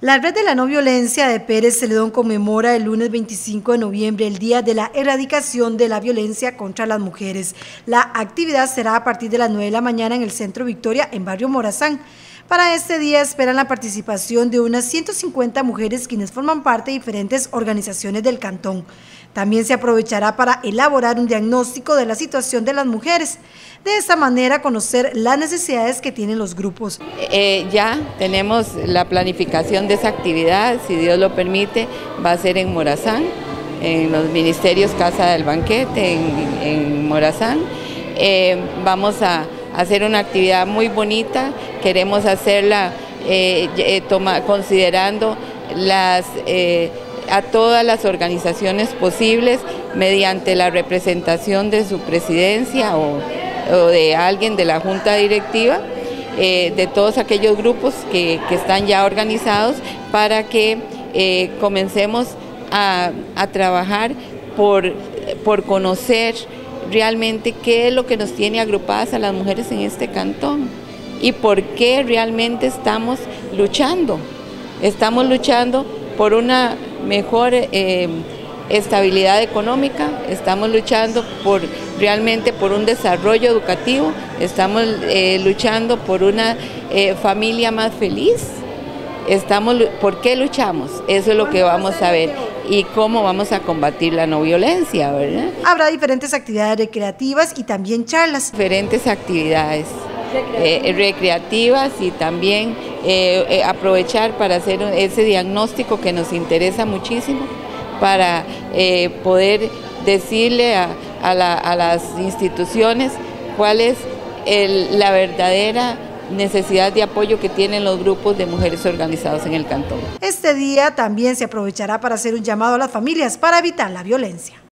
La Red de la No Violencia de Pérez Celedón conmemora el lunes 25 de noviembre el Día de la Erradicación de la Violencia contra las Mujeres. La actividad será a partir de las 9 de la mañana en el Centro Victoria, en Barrio Morazán. Para este día esperan la participación de unas 150 mujeres quienes forman parte de diferentes organizaciones del cantón. También se aprovechará para elaborar un diagnóstico de la situación de las mujeres. De esta manera conocer las necesidades que tienen los grupos. Eh, ya tenemos la planificación de esa actividad, si Dios lo permite, va a ser en Morazán, en los ministerios Casa del Banquete, en, Morazán. Eh, vamos a hacer una actividad muy bonita, queremos hacerla eh, considerando las a todas las organizaciones posibles mediante la representación de su presidencia o, de alguien de la junta directiva, eh, de todos aquellos grupos que, están ya organizados para que eh, comencemos a, trabajar por, por conocer realmente qué es lo que nos tiene agrupadas a las mujeres en este cantón y por qué realmente estamos luchando. Estamos luchando por una mejor eh, estabilidad económica, estamos luchando por realmente por un desarrollo educativo, estamos eh, luchando por una eh, familia más feliz. Estamos, ¿Por qué luchamos? Eso es lo que vamos a ver y cómo vamos a combatir la no violencia, ¿verdad? Habrá diferentes actividades recreativas y también charlas. Diferentes actividades recreativas y también eh, eh, aprovechar para hacer ese diagnóstico que nos interesa muchísimo, para eh, poder decirle a, las instituciones cuál es la verdadera necesidad de apoyo que tienen los grupos de mujeres organizados en el cantón. Este día también se aprovechará para hacer un llamado a las familias para evitar la violencia.